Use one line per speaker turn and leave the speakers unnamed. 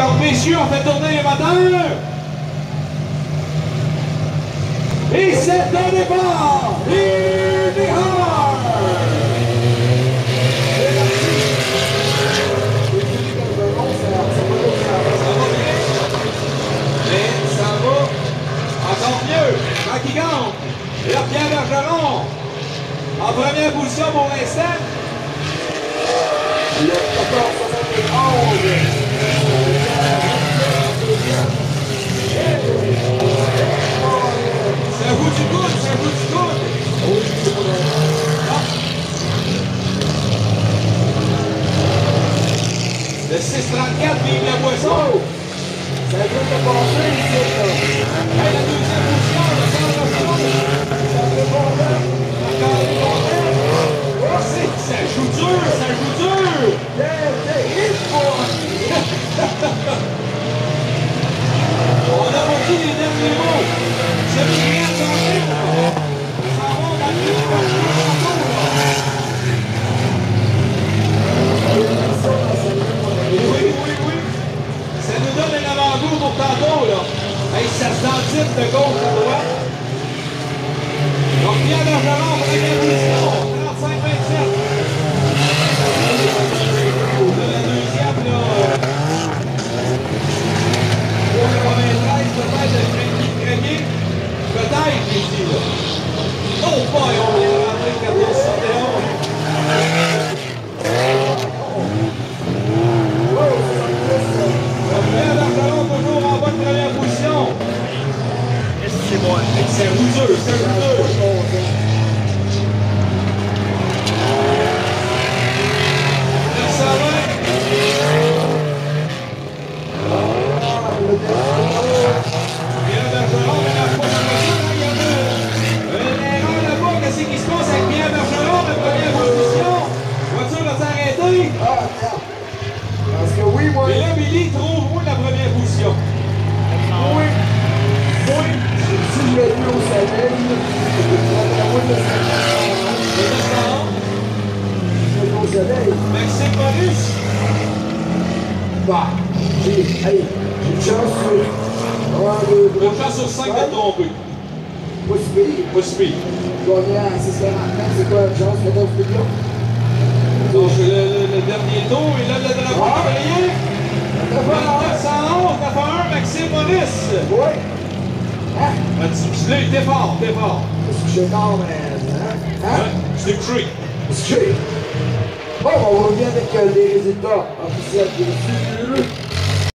Alors, messieurs, on fait tourner les moteurs. Et c'est un départ! Mais ça va encore mieux. Il gagne, là, Pierre Bergeron, en première position pour l'instant.
registrado
que a Bíblia é boa.
ship go
goes Routeux, c'est routeux. 920. Pierre Bergeron, mais la fois, il y a une erreur là-bas. Qu'est-ce qui se passe avec Pierre Bergeron, la première position? Voiture va s'arrêter.
Ah, merde. Parce que oui, moi,
Et là, Billy trouve où la première position?
oui, oui, si je l'ai vu au soleil, d'après moi, le
Le 911.
je l'ai vu au soleil. Bah, j'ai, une chance sur un, deux,
Une
trois,
chance sur 5 de
à 649, c'est quoi la chance, 14 millions?
Donc, le, dernier tour, et là, le drapeau
Ah.
911, 911, Maxime Maurice.
Oui. Hein?
Ben, tu, fort, t'es fort.
Je hein? Hein?
C'est.
Bon, on revient avec euh, les résultats officiels des